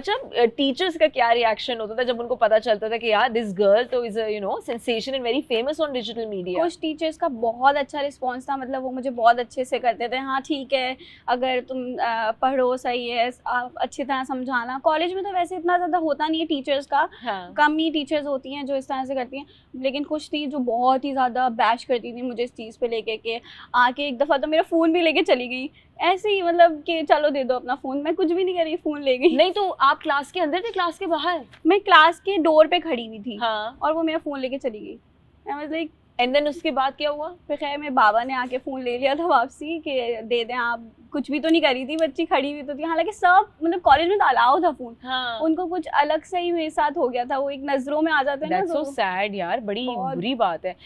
अच्छा टीचर्स का क्या रिएक्शन होता था जब उनको पता चलता था कि यार दिस गर्ल तो is you know sensation and very famous on digital media कुछ टीचर्स का बहुत अच्छा रिस्पांस था मतलब वो मुझे बहुत अच्छे से करते थे। हाँ ठीक है अगर तुम अ, पढ़ो सही है आप अच्छी तरह समझाना। कॉलेज में तो वैसे इतना ज़्यादा होता नहीं है टीचर्स का। हाँ। कम ही टीचर्स होती हैं जो इस तरह से करती हैं। लेकिन कुछ थी जो बहुत ही ज़्यादा बैश करती थी मुझे इस चीज़ पे लेके के आके एक दफ़ा तो मेरा फ़ोन भी लेके चली गई। ऐसे ही मतलब कि चलो दे दो अपना फ़ोन मैं कुछ भी नहीं करी फ़ोन ले गई। नहीं तो आप क्लास के अंदर थे क्लास के बाहर? मैं क्लास के डोर पे खड़ी हुई थी हाँ। और वो मेरा फ़ोन लेके चली गई। I was like and then उसके बाद क्या हुआ? फिर खैर मेरे बाबा ने आके फ़ोन ले लिया था वापसी कि दे दें आप। कुछ भी तो नहीं करी थी बच्ची खड़ी हुई तो थी। हालाँकि सब मतलब कॉलेज में तो अलाउ था फ़ोन हाँ। उनको कुछ अलग से ही मेरे साथ हो गया था। वो एक नज़रों में आ जाते हैं ना सो सैड यार बड़ी बुरी बात है।